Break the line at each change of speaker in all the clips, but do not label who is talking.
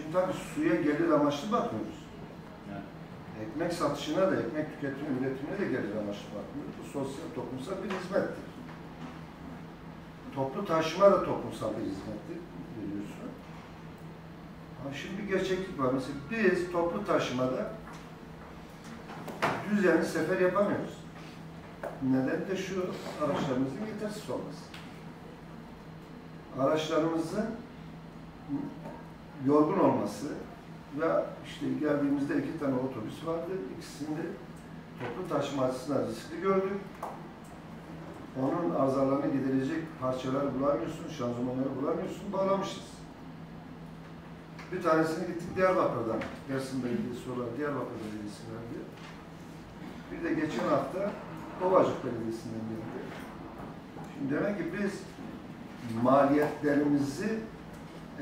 Şimdi tabii suya gelir amaçlı bakmıyoruz. Ekmek satışına da, ekmek tüketimi, üretimine de gelir amaçlı bakmıyoruz. Bu sosyal, toplumsal bir hizmettir. Toplu taşıma da toplumsal bir hizmettir, biliyorsun. Ama şimdi bir gerçeklik var. Mesela biz toplu taşımada düzenli sefer yapamıyoruz. Neden de şu, araçlarımızın yetersiz olması. Araçlarımızın yorgun olması ve işte geldiğimizde iki tane otobüs vardı. İkisinde toplu taşıma açısından riskli gördük. Onun arızalarını giderecek parçaları bulamıyorsun, şanzımanları bulamıyorsun, bağlamışız. Bir tanesini gittik Diyarbakır'dan, Dersin Belediyesi olan Diyarbakır Belediyesi verdi. Bir de geçen hafta Ovacık Belediyesi'nden geldi. Şimdi demek ki biz maliyetlerimizi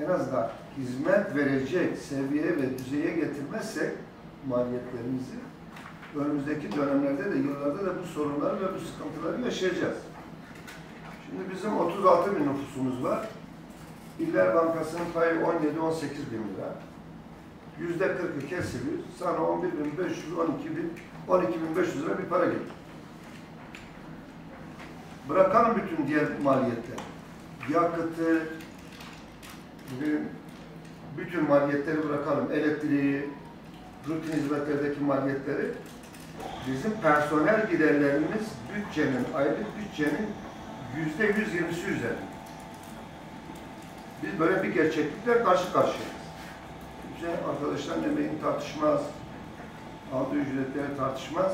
en azından hizmet verecek seviyeye ve düzeye getirmezsek maliyetlerimizi önümüzdeki dönemlerde de yıllarda da bu sorunları ve bu sıkıntıları yaşayacağız. Şimdi bizim 36 bin nüfusumuz var. İller Bankası'nın payı 17-18 bin lira. Yüzde 40'ı kesiliyor. Sana 11 bin 500, 12 bin, 12 bin 500 lira bir para geliyor. Bırakalım bütün diğer maliyetler. Yakıtı, bütün maliyetleri bırakalım. Elektriği, rutin hizmetlerdeki maliyetleri. Bizim personel giderlerimiz bütçenin, aylık bütçenin yüzde yüz yirmisi üzerinde. Biz böyle bir gerçeklikle karşı karşıyayız. Kimse arkadaşların emeğini tartışmaz, aldığı ücretleri tartışmaz.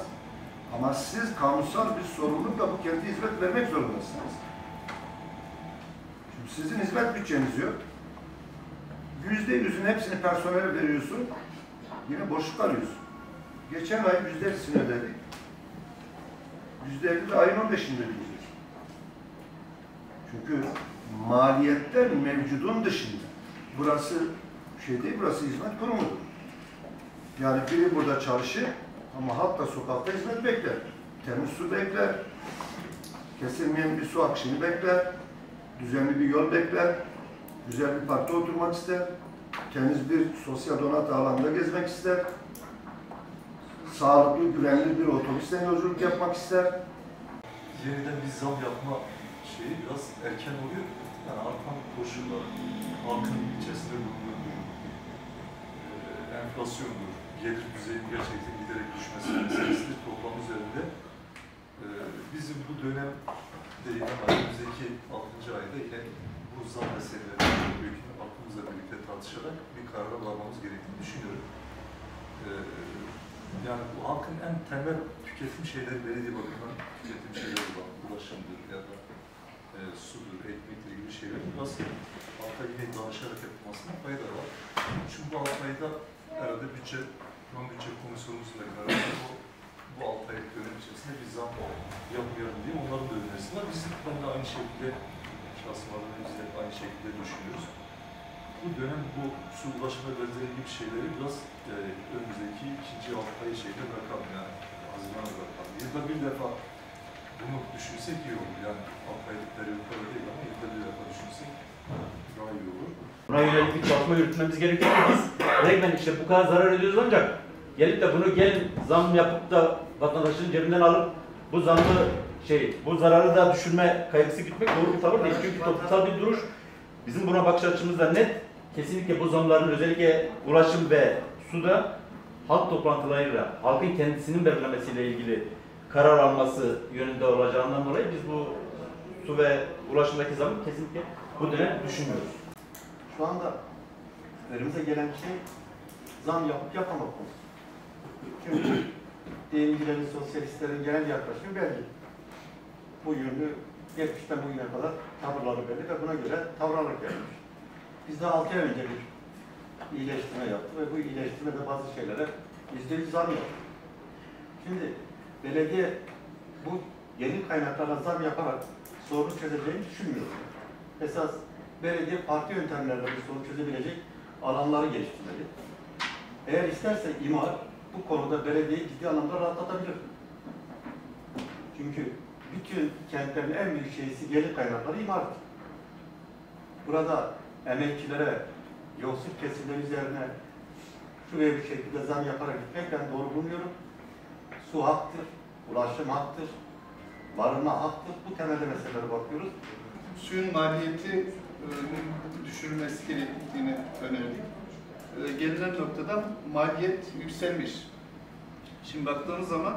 Ama siz kamusal bir sorumlulukla bu kente hizmet vermek zorundasınız. Şimdi sizin hizmet bütçeniz yok. Yüzde yüzün hepsini personele veriyorsun. Yine boşluk arıyorsun. Geçen ay yüzde ellisini ödedik. Yüzde elli de ayın on beşini ödeyeceğiz. Çünkü maliyetler mevcudun dışında. Burası şey değil, burası hizmet kurumudur. Yani biri burada çalışır ama halk da sokakta hizmet bekler. Temiz su bekler, kesilmeyen bir su akışını bekler, düzenli bir yol bekler, güzel bir parkta oturmak ister, temiz bir sosyal donatı alanda gezmek ister, sağlıklı, güvenli bir otobüsten yolculuk yapmak ister.
yeniden bir zam yapma şeyi biraz erken oluyor. Yani artan koşullar, halkın içerisinde bulunduğu eee, enflasyondur, gelir düzeyinin gerçekten giderek düşmesi meselesidir toplam üzerinde. Eee, bizim bu dönem de yine önümüzdeki 6. ayda yine bu zam meselelerini büyük aklımızla birlikte tartışarak bir karara varmamız gerektiğini düşünüyorum. Eee, yani bu halkın en temel tüketim şeyleri belediye bakımından tüketim şeyleri var. Ulaşımdır ya da e, sudur, ekmektir gibi şeyler. Biraz halka yine danışarak yapılmasına fayda var. Çünkü bu altı ayda herhalde bütçe, non bütçe komisyonumuzun da kararı bu, bu altı aylık dönem içerisinde bir zam yapmayalım diye onların da önerisi var. Biz de aynı şekilde şahsım adına biz de aynı şekilde düşünüyoruz. Bu dönem bu su ulaşma benzeri gibi şeyleri biraz e, önümüzdeki ikinci altı ay şeyde bırakalım yani. Hazırlanı bırakalım. Yılda bir defa bunu düşünsek iyi olur. Yani altı aylık periyotları değil ama yılda bir defa düşünsek daha iyi olur.
Buna yönelik bir çalışma yürütmemiz gerekiyor. Biz resmen işte bu kadar zarar ediyoruz ancak gelip de bunu gelin zam yapıp da vatandaşın cebinden alıp bu zammı şey, bu zararı da düşürme kaygısı gütmek doğru bir tavır değil. Çünkü toplumsal bir duruş bizim buna bakış açımızda net. Kesinlikle bu zamların özellikle ulaşım ve suda halk toplantılarıyla, halkın kendisinin belirlemesiyle ilgili karar alması yönünde olacağından dolayı biz bu su ve ulaşımdaki zamı kesinlikle bu dönem düşünmüyoruz.
Şu anda önümüze gelen şey zam yapıp yapmamak konusu. Çünkü deyimcilerin, sosyalistlerin genel yaklaşımı belli. Bu yönlü 70'ten bugüne kadar tavırları belli ve buna göre tavır alarak gelmiş. Biz de 6 ay önce bir iyileştirme yaptık ve bu iyileştirmede bazı şeylere yüzde yüz zam yaptık. Şimdi belediye bu yeni kaynaklara zam yaparak sorunu çözeceğini düşünmüyor. Esas belediye farklı yöntemlerle bu sorunu çözebilecek alanları geliştirmeli. Eğer isterse imar bu konuda belediyeyi ciddi anlamda rahatlatabilir. Çünkü bütün kentlerin en büyük şeysi gelir kaynakları imardır. Burada emekçilere yoksul kesimler üzerine şuraya bir şekilde zam yaparak gitmek ben doğru bulmuyorum. Su haktır, ulaşım haktır, barınma haktır. Bu temelde meselelere bakıyoruz.
suyun maliyeti e, düşürülmesi gerektiğini önerdik. E, Gelinen noktada maliyet yükselmiş. Şimdi baktığımız zaman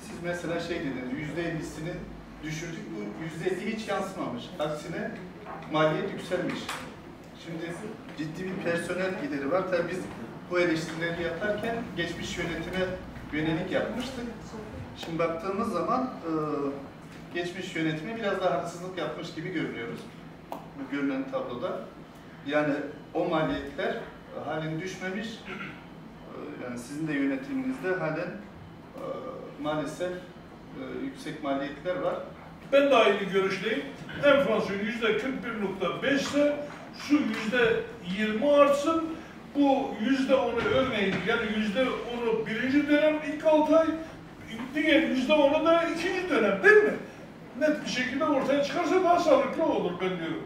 siz mesela şey dediniz, yüzde ellisini düşürdük, bu yüzde elli hiç yansımamış. Aksine maliyet yükselmiş. Şimdi ciddi bir personel gideri var. Tabii biz bu eleştirileri yaparken geçmiş yönetime yönelik yapmıştık. Şimdi baktığımız zaman e, geçmiş yönetime biraz daha haksızlık yapmış gibi görünüyoruz. Görünen tabloda. Yani o maliyetler halen düşmemiş. E, Yani sizin de yönetiminizde halen e, maalesef yüksek maliyetler var.
Ben de aynı görüşteyim. Enflasyon yüzde 41.5 ise şu yüzde 20 artsın. Bu yüzde onu örneğin yani yüzde onu birinci dönem ilk 6 ay, diğer yüzde onu da ikinci dönem değil mi? Net bir şekilde ortaya çıkarsa daha sağlıklı olur ben diyorum.